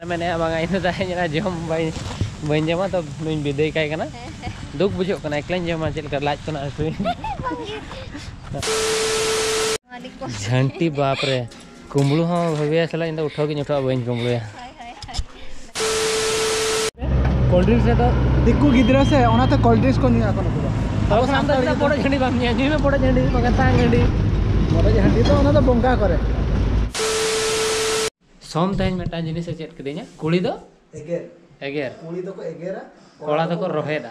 मैंने ini tanya jom bayi bayi jama तो नुन बिदे काय कना दुख बुझो कना एकलन जमा चल कर लाज Adik ko. झंटी बाप रे। कुंबलू हाँ भव्य सला इंदा उठो के उठो hai hai. कोल्ड ड्रिंक्स से तो दिक्कु गिद्रा से ओनाते कोल्ड ड्रिंक्स को नहीं आको ना पूरा अब सामने बड़ा झंडी बाम निया जी में बड़ा झंडी मगर तांग झंडी तो तो सोम तहन मेटा एगेर एगेर कुड़ी तो को एगेरा को रोहेदा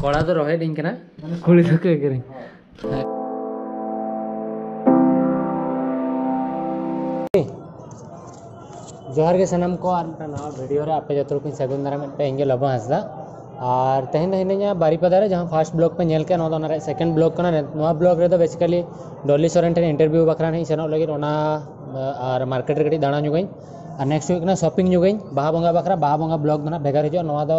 कोड़ा दो रोहे कुड़ी दो को एगेर जोहार के सनम को रे आपे को सगुन दारा मिटा इंगे लबा हसदा और तहन तहन nya बारीपदा रे जहाँ फ़र्स्ट ब्लॉग पे नेल के नवा दोना रे सेकंड ब्लॉग कना नवा ब्लॉग तो डॉली इंटरव्यू बखरा लगी और मार्केट रे दाणा जुगई और नेक्स्ट ना शॉपिंग जुगई बाहा बंगा बखरा बाहा बंगा ब्लॉग ना भेगार हिजो नवा दो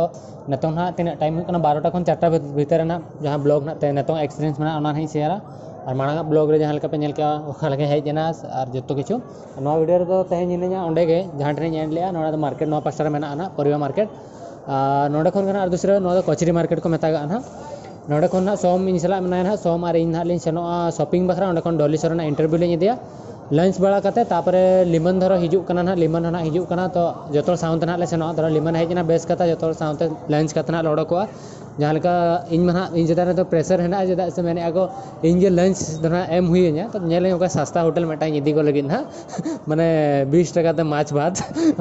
नतों ना तीन टाइम कना 12टा खन 4टा भीतर ना जहाँ ब्लॉग ना ते नतों एक्सपीरियंस में ओना नहीं शेयरा और मांगा ब्लॉग रे जहाँ लका पे नेल के ओखा लगे हेज जना और जतो किछु नवा वीडियो रे तो तहेन जिनेኛ ओंडे गे जहाँ ट्रेन एंड नोडा दो मार्केट नवा पास्टा मेना ना परिवा मार्केट नोडे खन और दूसरे कोचरी मार्केट को मेता ना नोडे खन ना सोम इन सला मना ना सोम और इन ना लिन सेनो शॉपिंग सर ना लिन लंच बड़ा तापरे लिमन धरो हिजुक कना ना लिमन ना हिजुक कना तो जतो साउंड ना ले सेनो धरो लिमन हेज ना बेस कता जतो साउंड लंच कता ना लोडो को जहाँ इन मना इन जदा तो प्रेशर है ना जदा से मैंने आगो इन जे लंच एम हुई है तो नेले सस्ता होटल मेटा इदी को लगी ना माने 20 टका ते माछ भात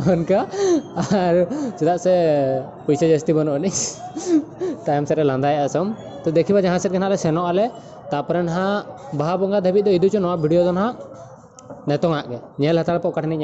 उनका और चदा से पैसा जास्ती बनो नहीं टाइम से लांदा असम तो देखिबा जहाँ ना सेनो आले तापरे ना बाहा बंगा धाबी दो इदु चो नवा वीडियो दो ना नेतोंगा गे नेल हतार पे ओकाठनी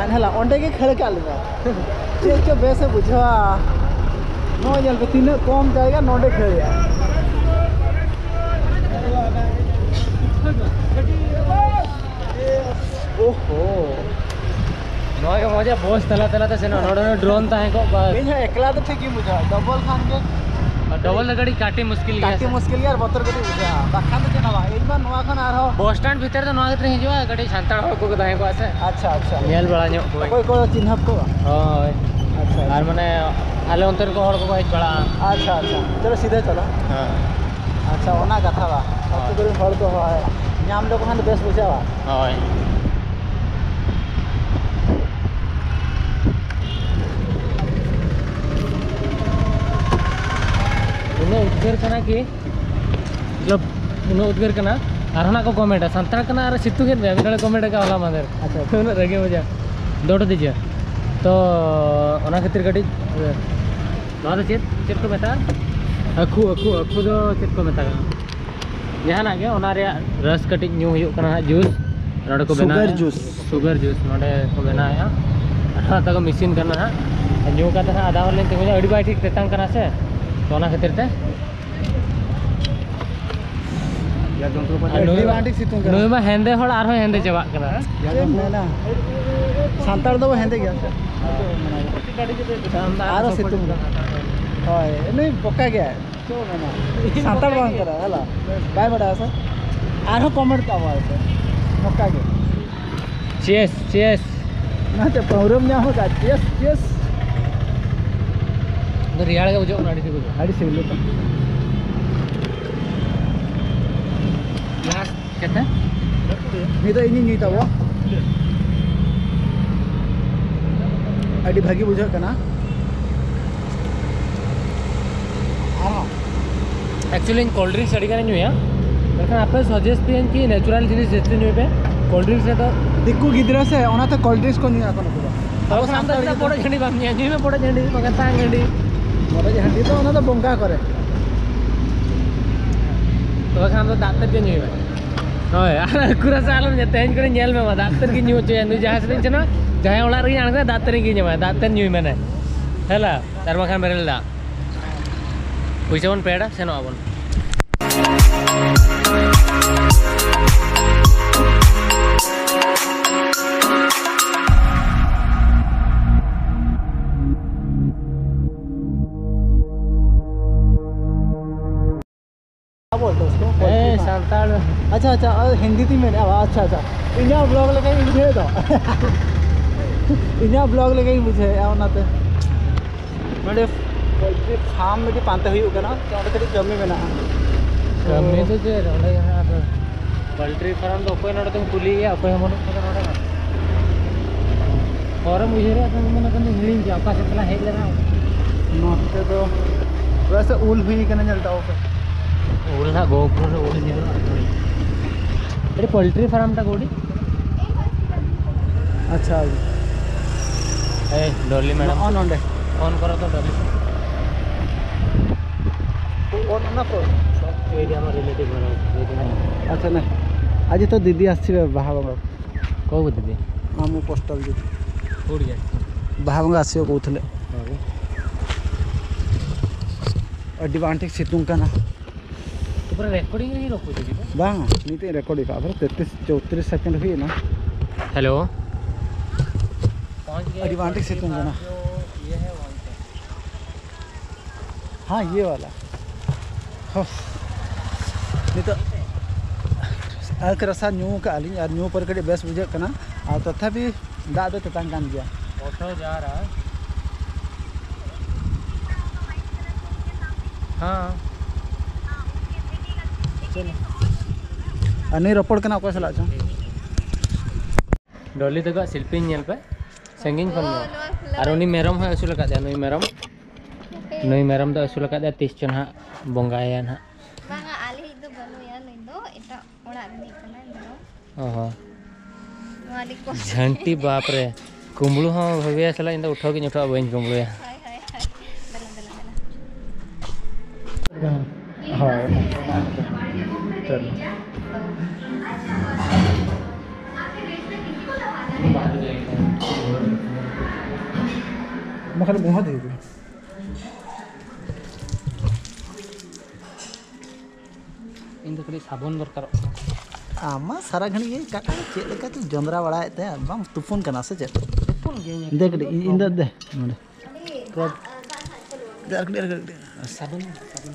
कंप्लेन है ताहन हला ओंडे के खड़ के आलगा चे चे बेसे बुझवा। नो जल पे तीन कम ओहो। के मज़ा बोस तला तला सेनो नोडो ड्रोन ता है को बस इन एकला तो ठीक ही बुझा डबल खान के। ডবল গাড়ি কাটি মুশকিল কাটি মুশকিল আর বতর গাড়ি বুঝা বাখান তো নবা এইবা নোয়া কোন আর বস স্ট্যান্ড ভিতর তো নোয়া ভিতর হে যাবা গাড়ি শান্তাল হল কো দাহে কো আছে আচ্ছা আচ্ছা নেল বড়া নে কই কো চিহ্ন কো হয় আচ্ছা আর মানে আলে অন্তর কো হল কো হেজ বড়া আচ্ছা আচ্ছা চলো সিধে চলো হ্যাঁ আচ্ছা ওনা কথা বা কত করে হল কো হয় নাম লোক হান বেশ বুঝাবা হয় उदगर कि उदगर को कमेंट सतरा सितुगे अभी कमेंट वाला मादे रगे बजा दौट दीजिए। तो खातिर कटी चेत चेत को अखु अखु अखु चेत को रस कटी जूस। को सुगर जूस सुगर जूस को बनाया मिशिन करना न्यू का आधा वाले तीन बजे अभी बैठी तेतंग से। ᱛᱚ ᱚᱱᱟ ᱠᱷᱟᱹᱛᱤᱨ ᱛᱮ ᱟᱨ ᱱᱩᱭ ᱢᱟ- Advantage ᱥᱤᱛᱩᱝ ᱠᱟᱱᱟ ᱱᱩᱭ ᱢᱟ ᱦᱮᱸᱫᱮ ᱦᱚᱲ ᱟᱨᱦᱚᱸ ᱦᱮᱸᱫᱮ ᱪᱟᱵᱟᱜ ᱠᱟᱱᱟ ᱪᱮᱫ ᱮᱢ ᱢᱮᱱᱟ ᱥᱟᱱᱛᱟᱲ ᱫᱚ ᱦᱮᱸᱫᱮ ᱜᱮᱭᱟ ᱥᱮ ᱟᱨᱚ ᱥᱤᱛᱩᱝ ᱠᱟᱱᱟ ᱦᱳᱭ ᱱᱩᱭ ᱵᱚᱠᱟ ᱜᱮᱭᱟᱭ ᱪᱮᱫ ᱮᱢ ᱢᱮᱱᱟ ᱥᱟᱱᱛᱟᱲ ᱵᱟᱝ ᱠᱟᱱᱟ ᱦᱮᱞᱟ ᱵᱟᱭ ᱵᱟᱰᱟᱭᱟ ᱥᱮ ᱟᱨᱦᱚᱸ ᱠᱚᱢᱮᱱᱴ ᱠᱟᱜ ᱥᱮ ᱱᱚᱝᱠᱟ ᱜᱮ चेस चेस ᱚᱱᱟᱛᱮ ᱯᱟᱹᱣᱨᱟᱹᱢ ᱧᱟᱢ ᱟᱠᱟᱫ ᱪᱮᱥ ᱪᱮᱥ ᱨᱮᱭᱟᱲ भागी ಹೋಗಿ ಅಡಿ एक्चुअली इन कोल्ड ड्रिंक्स अड़ी नहीं आप सजेस्ट पे कि नेचुरल जिस जितने नहीं पे कोल्ड ड्रिंक्स है तो दिक्कु गिदरा से तो कोल्ड ड्रिंक्स को नहीं आकन पूरा अब बड़ा झंडी है जी बड़ा झंडी मगर तांग झंडी। ମୋର ଝାଣ୍ଡି ତ ଅନା ତ ବଙ୍କା କରେ ତୋ ସାଙ୍ଗ ଦାନ୍ତ ଟିକେ ନେଇବା হয় കുറെ സാധനം തേഞ്ഞിക്കൂടെ ഞെൽമ ദാത്തർക്ക് ഞൂ ചെയ്യാൻ ജാസിച്ചാ ജയ ഉള്ളാർക്ക് ഞാനൊക്കെ ദാത്തരക്ക് ഞമ്മ ദാത്തൻ ഞൂ മേനെ ഹല ധർമ്മഖാൻ പേരല്ല ഉച്ചവൻ പേട ശനോ അവൻ अच्छा अच्छा हिंदी थी मैंने अच्छा अच्छा। इंडिया ब्लॉग लगे मुझे तो इंडिया ब्लॉग लगाई मुझे आते फार्म में पांते हुई ना तो जमी में जमी तो पोल्ट्री फार्म तो अपन तुम कुली गया अपन मन और तो वैसे उल हुई चलता उल ना गोपुर उल ये पोल्ट्री फार्म टा कौटी अच्छा। ए डॉली मैडम। ऑन ऑन दे ऑन करो तो डॉली। ऑन ना करो। एरिया में रिलेटिव घर है अच्छा ना आज तो दीदी आसी बाहर बाहा बा को दीदी। हाँ, हम पोस्टल दीदी। उड़ गए बाहा बा आसी कोथले एडवांटेज सितुंका ना। ପୁରା ରେକର୍ଡିଂ ହିଁ ରଖୁଛି ବାଂ ନିତି हेलो एडवांटेज से तुम जाना हाँ ये वाला नहीं तो न्यू का और न्यू पर कड़ी बेस बुझे कना दा दो गया ऑटो जा रहा हाँ ᱟᱨ ᱱᱩᱭ ᱨᱚᱯᱚᱲ ᱠᱟᱱᱟ ᱚᱠᱚᱭ ᱥᱟᱞᱟᱜ ᱪᱚᱝ डॉली तक शिल्पी नेल पे संगीन खन में और उनी मेरम है असुल का नुई मेरम नुई मेरम तो असुल का तीस चन हाँ बंगाया ना Banga alih itu baru ya lindo itu orang ini kena lindo. ओहो Mari ko. झंटी बाप रे कुंबलू हाँ भव्य सला इंदा उठाओ कि उठाओ बहन कुंबलू या कर लो मैं बहुत है इन तो खाली साबुन दरकार। आमा सारा घड़ी ये काटा चेक का तो तू जंदरा बड़ा है ते बम तूफ़ान का से चेक तुफून के देख दे इन दे दे देख साबुन साबुन।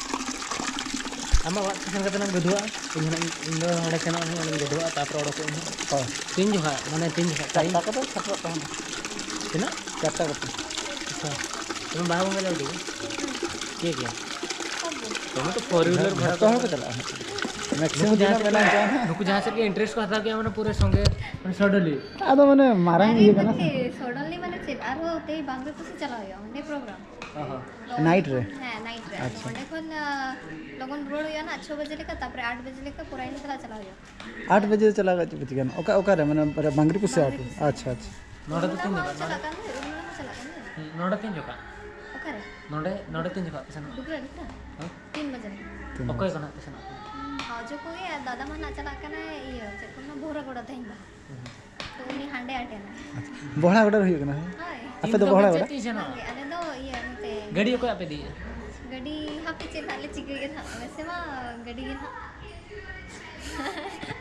ᱟᱢᱟᱜ ᱚᱲᱟᱜ ᱥᱮᱱ ᱠᱟᱛᱮ ᱮᱢ ᱜᱩᱫᱩᱜᱼᱟ ᱤᱧ ᱦᱚᱸ ᱤᱧ ᱫᱚ ᱱᱚᱰᱮ ᱥᱮᱱᱚᱜ ᱦᱚᱸ ᱚᱸᱰᱮᱧ ᱜᱩᱫᱩᱜᱼᱟ ᱛᱟᱨᱯᱚᱨ ᱚᱰᱚᱠᱚᱜ ᱤᱧ ᱦᱚᱸ ᱛᱤᱱ ᱡᱚᱠᱷᱟᱡ ᱢᱟᱱᱮ ᱛᱤᱱ ᱡᱚᱠᱷᱟᱡ ᱴᱟᱭᱤᱢ ᱴᱟᱠᱟ ᱫᱚ ᱥᱟᱯᱲᱟᱜ ᱛᱟᱦᱮᱱᱟ ᱛᱤᱱᱟᱹᱜ ᱪᱟᱨᱴᱟ ᱠᱟᱛᱮ ᱟᱪᱪᱷᱟ ᱛᱚᱵᱮ ᱵᱟᱦᱟ ᱵᱚᱸᱜᱟ ᱡᱟᱣ ᱛᱮᱜᱮ ᱴᱷᱤᱠ ᱜᱮᱭᱟ ᱛᱚᱵᱮ ᱛᱚ ᱯᱷᱳᱨ ᱦᱩᱭᱞᱟᱨ ᱵᱷᱟᱲᱟ ᱛᱚ ᱦᱚᱸᱠᱚ ᱪᱟᱞᱟᱜᱼᱟ ᱢᱮᱠᱥᱤᱢ ᱡᱟᱦᱟᱸ ᱢᱮᱱᱟᱜ ᱠᱚᱣᱟ ᱱᱩᱠᱩ ᱡᱟᱦᱟᱸ ᱥᱮᱫ ᱜᱮ ᱤᱱᱴᱟᱨᱮᱥᱴ ᱠᱚ ᱦᱟᱛᱟᱣ ᱠᱮᱭᱟ ᱢᱟᱱᱮ ᱯᱩᱨᱟᱹ ᱥᱚᱸᱜᱮ ᱢᱟᱱᱮ ᱥᱚᱰᱚᱞᱤ ᱟᱫᱚ ᱢᱟᱱᱮ ᱢᱟᱨᱟᱝ ᱤᱭᱟᱹ ᱠᱟᱱᱟ ᱥᱚᱰᱚᱞᱤ ᱢᱟᱱᱮ ᱪᱮᱫ ᱟᱨᱦᱚᱸ ᱛᱮᱭ ᱵᱟᱝᱨᱮ ᱠᱚ ᱥᱮ ᱪᱟᱞᱟᱣ ᱦᱩᱭᱩᱜᱼᱟ ᱚᱸᱰᱮ ᱯᱨᱳᱜᱨᱟᱢ हाँ। नाइट रे? हाँ, नाइट रे। अच्छा। तो देखन लगन रोड या ना 6 बजे लेका तापर 8 बजे लेका पूरा इन तरह चला गया। 8 बजे तो चला गया तो बुझ गन ओका ओका रे माने पर बंगरी पुसे आटू अच्छा अच्छा। नोडे तो तीन जका नोडे। तीन जका ओका रे। नोडे नोडे तीन जका पसन दुगरे ना? हाँ। 3 बजे। ओका एकना पसन आज को ये दादा माना चला कना ये चकना भोरा गोडा थई ना हम्म। तो उनी हांडे आटे ना। अच्छा। भोरा गोडा होय कना हाँ हाँ। अपन अच्छा, तो भोरा गोडा। Iya mate गाड़ी को पे दी gadi happy ale chike ge tha वैसे मा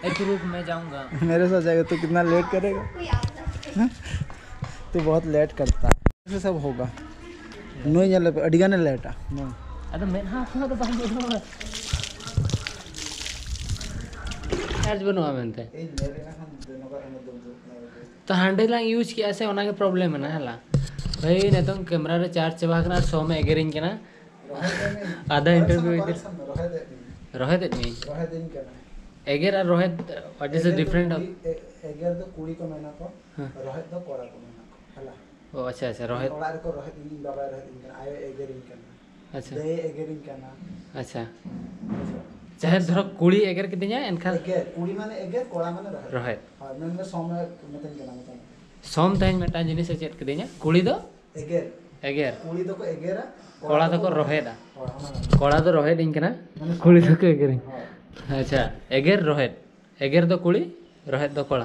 एक रूप जाऊँगा मेरे साथ जाएगा तो कितना लेट करेगा तू बहुत लेट करता है सब होगा नो ये ले अडिगा ने लेटा नो अरे मैं हाँ तो बाहर बोलो चार्ज बनवा मैंने तो हैंडल यूज़ किया से होना के प्रॉब्लम है ना हला भाई नहीं तो कैमरा रे चार्ज चबा करना सौ में एगेरिंग के ना। आधा इंटरव्यू इधर। रोहित नहीं। एगेर और Rohit what is the different eager तो कुड़ी को मैना को हाँ। रोहित तो कोड़ा को मैना को हला। ओ अच्छा अच्छा रोहित ओड़ा को रोहित इन बाबा रोहित इन आयो एगर इन करना अच्छा। दे एगर इन करना अच्छा। चाहे धरो कुड़ी एगेर के दिया एनखा एगर कुड़ी माने एगर कोड़ा माने रोहित रोहित हाँ मैं समय मतन करना मतन सोम तहन मेटा जिनिस से चेक के कुड़ी तो को एगर कोड़ा तो को रोहित कोड़ा तो ना कुड़ी तो एगेर अच्छा एगेर रोहित एगेर तो कुड़ी रोहित तो कोड़ा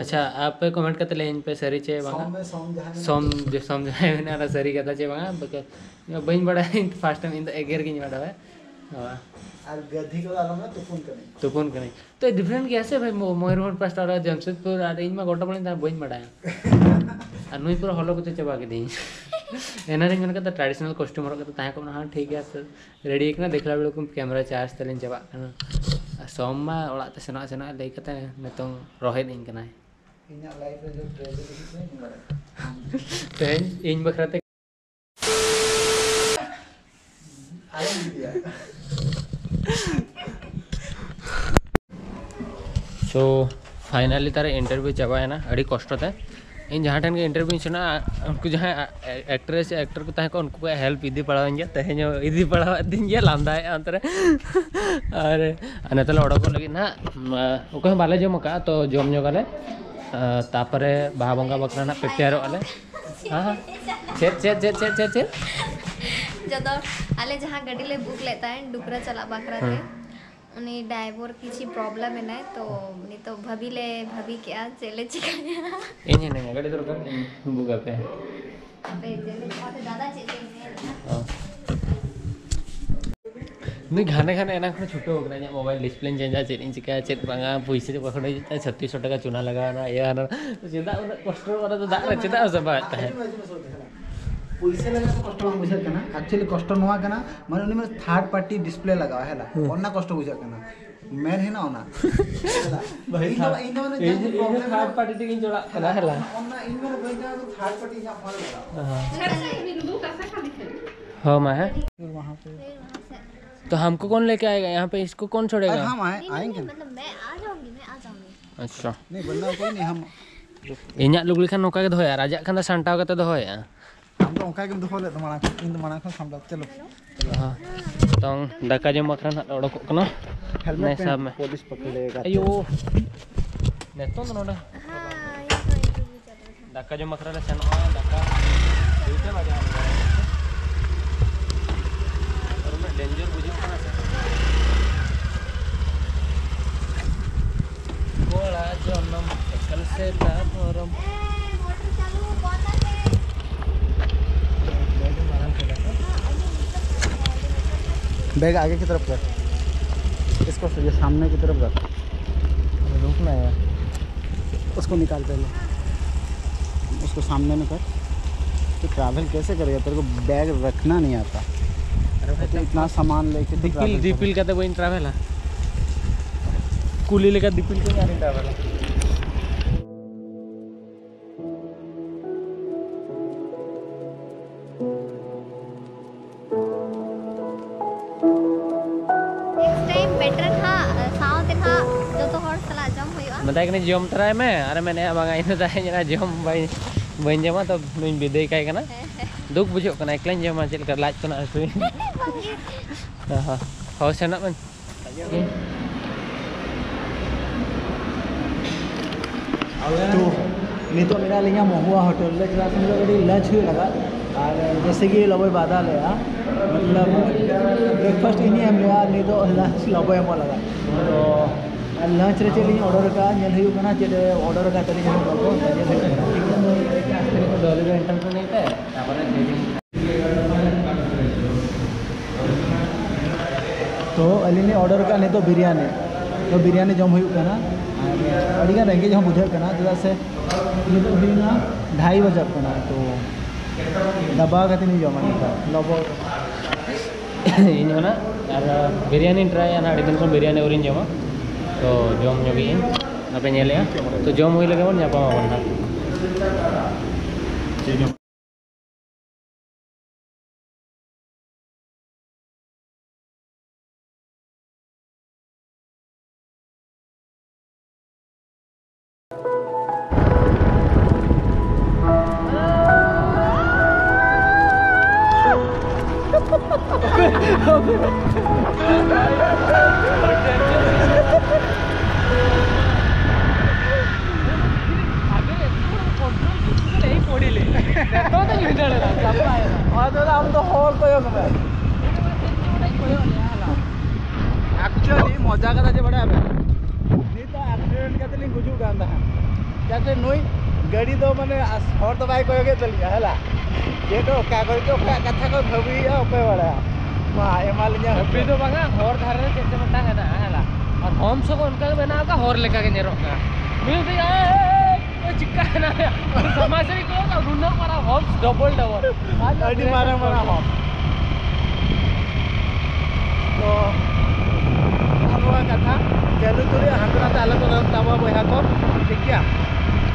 अच्छा आप पे कमेंट करते ले इन पे सरी चे बांगा सम में सम जो समझाए ना सरी कहता चे बांगा बके बइन बड़ा फास्ट टाइम इन द एगेर की बड़ा है हाँ और गधी को आलो में तुफुन करनी तो कौन करे तो डिफरेंट कैसे भाई मयूरभंज पास और जमशेदपुर और इन में गोटा बड़ी ता बइन बड़ा और नुई पूरा हॉलो को चबा के दी एना रिंग का ट्रेडिशनल कॉस्ट्यूम रो ताहे को हाँ ठीक है तो रेडी एक ना देखला बेलो को कैमरा चार्ज तलिन चबा सोम मा ओड़ा ते सेना सेना लई कते नितों रोहित इन कनाय है। नहीं आए नहीं दिया सो फाइनली तार इंटरव्यू चाबाना अड़ी कष्टते इन जहाँ ठन के इंटरव्यू सेना उनको जहाँ एक्ट्रेस एक्टर को तहें को उनको को हेल्प इदी पड़ावन गया तेहें इदी पड़ावा दिन गया लांदा है अंतरे और नेतले ओडको लगी ना ओको बाले जम का तो जम जोगाले तापरे बाहा बंगा बकरा ना प्रिपेयर आले हाँ हाँ। चेत चेत चेत चेत चेत जदो आले जहाँ गड्डी ले बुक लेता है डुकरा चला बाकरा थे उन्हें ड्राइवर किसी प्रॉब्लम है ना तो नहीं तो भाभी ले भाभी क्या चले चिकन इन नहीं गाड़ी तो कर बुगा पे हाँ। नुई घाने घाने एना खने छुट्टी हो गया mobile display change check in चिका check बांगा पैसे बखड़े छत्तीस सौ टका चुना लगाना ये आना। तो चेदा कष्ट वाला तो दाग चेदा सब है। पैसे एक्चुअली कष्ट नुआ मैं थार्ड पार्टी डिस्प्ले लगा है कष्ट बुझे मेन है ना ओना भाई इन इन माने जे प्रॉब्लम थर्ड पार्टी टिकिन जोड़ा कला हैला ओना इन माने भाई जा थर्ड पार्टी जा फ़ोन लगा हाँ. हाँ मैं है? फिर वहाँ पे। तो हमको कौन लेके आएगा? यहाँ पे इसको कौन छोड़ेगा? हाँ मैं आएँगे मतलब मैं आ जाऊँगी मैं आ जाऊँगी। अच्छा। नहीं बंदा कोई नहीं हम इन्या लुगली खान नोका के धोया राजा खान दा के तो धोया। हाँ ᱫᱚ ᱚᱱᱠᱟ ᱜᱮᱢ ᱫᱚᱦᱚ ᱞᱮᱫ ᱫᱚ ᱢᱟᱲᱟᱝ ᱤᱧ ᱫᱚ ᱢᱟᱲᱟᱝ ᱠᱷᱚᱱ ᱥᱟᱢᱲᱟᱣ ᱪᱚᱞᱚ ᱦᱟᱸ ᱛᱚᱝ ᱫᱟᱠᱟ ᱡᱚᱢ ᱵᱟᱠᱷᱨᱟ ᱱᱟᱜ ᱚᱰᱚᱠᱚᱜ ᱠᱟᱱᱟ ᱦᱮᱞᱢᱮᱴ ᱥᱟᱵ ᱢᱮ ᱯᱩᱞᱤᱥ ᱯᱟᱠᱲᱮᱜᱟ ᱟᱭᱳ ᱱᱮᱛᱚᱝ ᱫᱚ ᱱᱚᱰᱮ ᱫᱟᱠᱟ ᱡᱚᱢ ᱵᱟᱠᱷᱨᱟ ᱞᱮ ᱥᱮᱱᱚᱜᱼᱟ ᱫᱟᱠᱟ ᱫᱩᱭᱴᱟ ᱵᱟᱡᱟᱣ ᱟᱨ ᱩᱱᱟᱹᱜ ᱰᱮᱧᱡᱟᱨ ᱵᱩᱡᱷᱟᱹᱜ ᱠᱟᱱᱟ ᱥᱮ ᱠᱚᱲᱟ ᱡᱚᱱᱚᱢ ᱮᱠᱟᱞ ᱥᱮᱛᱟ ᱫᱷᱚᱨᱚᱢ बैग आगे की तरफ़ कर इसको ये सामने की तरफ़ रख। रुकना है उसको निकाल पहले। उसको सामने में कर। तो ट्रैवल कैसे करेगा? तेरे को बैग रखना नहीं आता। तो इतना सामान लेके तो दिपिल का तो वही ट्रैवल है kuli लेकर nyari travel next time better ᱢᱮᱛᱟᱭ ᱠᱟᱹᱱᱟᱹᱧ ᱡᱚᱢ ᱛᱚᱨᱟᱭ ᱢᱮ ᱟᱨ ᱢᱮᱱᱮᱫᱼᱟ ᱵᱟᱝᱟ ᱤᱧ ᱫᱚ ᱛᱟᱦᱮᱸ ᱡᱚᱢ ᱵᱟᱹᱧ ᱵᱟᱹᱧ ᱡᱚᱢᱟ ᱛᱚ ᱱᱩᱭ ᱵᱤᱫᱟᱹᱭ ᱠᱟᱭ ᱠᱟᱱᱟ ᱫᱩᱠ ᱵᱩᱡᱷᱟᱹᱜ ᱠᱟᱱᱟ ᱮᱠᱞᱟᱧ ᱡᱚᱢᱟ ᱪᱮᱫ ᱞᱮᱠᱟ ᱞᱟᱡ ᱠᱚ ᱱᱟᱜ ᱦᱟᱹᱥᱩᱭ ᱦᱳᱭ ᱥᱮᱱᱚᱜ ᱵᱮᱱ तो नितो मेरा लिया महुआ होटल ले चला से मेरा गड़ी लंच हुई लगा और जैसे कि लबोय बादा ले आ मतलब ब्रेकफास्ट इन्हीं हम लिया नितो लंच लबोय हम लगा तो लंच रे चली ऑर्डर का नेल हुई कना चेले ऑर्डर का तली हम लोगो नेल हुई कना ठीक है डॉली एंटर को नहीं थे तो अली ने ऑर्डर का नहीं तो बिरयानी तो बिरयानी जम हुई कना अड़ी रेंगे जो बुझे कना चला से ये तो हुई ना ढाई बजे कना तो दबा खाती नहीं जमा नहीं था लबो ᱤᱧ ᱦᱚᱸ ᱱᱟᱜ ᱟᱨ Tuh, jom nyobain. Apa nyeli ya? Tuh jom mulai lagi mau nyapa mau mana? तपाईँ गयो के चलियो होला। যিহেতু কাগজটো কথা কৈ ভাবি অকলে एमाले अभी तो बगा हॉर धार रहे जैसे बता है ना है और हम सब उनका तो बना का हॉर लेकर के नेरो का मैं तो चिक्का ना समाज को का मारा हम डबल डबल अड़ी मारा मारा तो हम कथा चलो तो हंगरा ताला तो बहा को ठीक है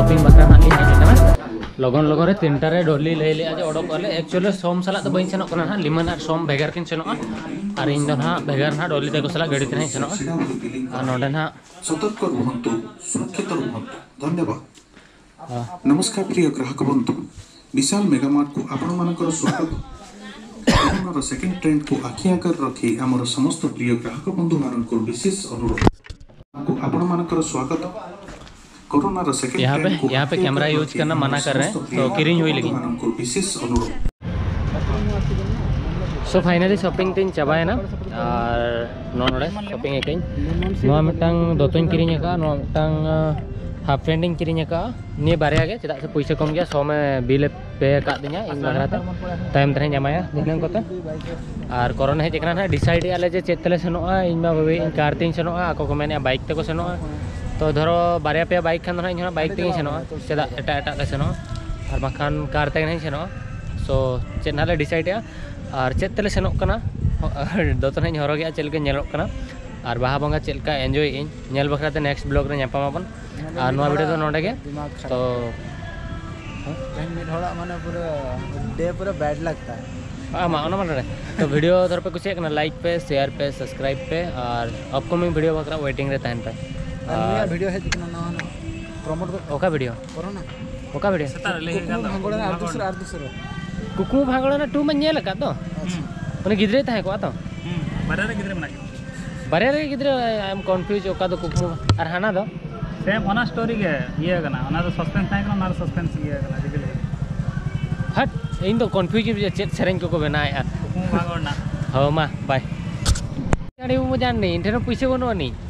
शॉपिंग लगन लगन तीनटार डली लै लगे आज ओडक एक्चुअली सोम साला तो बैंक सेनों लिमन और सोम भगर कि सेनों और इन दो ना भगर ना डली तक साला गड़ी तेना सेनों और ना सतर्क रुहतु सुरक्षित रुहतु धन्यवाद नमस्कार प्रिय ग्राहक बंधु विशाल मेगामार्ट को आपण मान स्वागत सेकेंड ट्रेड को आखि आकर रखे आम समस्त प्रिय ग्राहक बंधु मान विशेष अनुरोध आपण मान स्वागत यहाँ पे यहाँ पे कैमरा यूज़ करना मना कर रहे हैं तो किरिंज हुई लगी। सो फाइनली शॉपिंग तीन चाबाए ना और नोड़े शॉपिंग एक मिट्टन दोतों किरिंग मिट्टन हाफ़ पैंट इन किरिंग नहीं बारे गे चेदा से पैसा कम गया सौ में बिल पे का दिया इन बाराते टाइम तरह जमाया दिन कोते और कोरोना हेजना ना डिसाइड आले जे चेतले सनोआ इन मा कार तीन सनोआ आको को मैंने बाइक तक सनोआ तो धरो बारे पे बैक खान तो ना बैक तीन सेनो चेदा एट एट सेनो और बाखान कार तक ना सेनो सो चेक ना डिसाइडे और चेक तेल सेनोकना दत ना हरगे चलकर निलोकना और बहा बंगा चल का एंजोईल बखरा नेक्स्ट ब्लग रेपन और ना भिडियो तो नागे तो लगता है। हाँ, तो वीडियो तो भिडियो पे कुछ लाइक पे शेयर पे सब्सक्राइब पे और अपकमिंग वीडियो बखरा वेटिंग रे तहन मेरा कुकुम भांगड़ा टू में नेल तो को बारे रे गिदरे बारे आई एम ओका तो कुकुम और हाना दो सेम ओना स्टोरी के ये करना ओना तो सस्पेंस और सस्पेंस ये करना हट इन तो कंफ्यूज चेक सेरेंज को को बनाया कुकुम हो मा बाय गाड़ी वो जान नहीं इंटरनेट पैसे बनो नहीं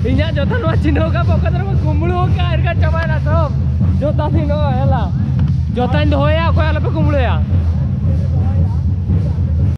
Inya jotan mah cino ka pokat ramah kumulu ka air kacamata sob. Jotan ino ayala. Jotan doya ko yang pe kumbul ya.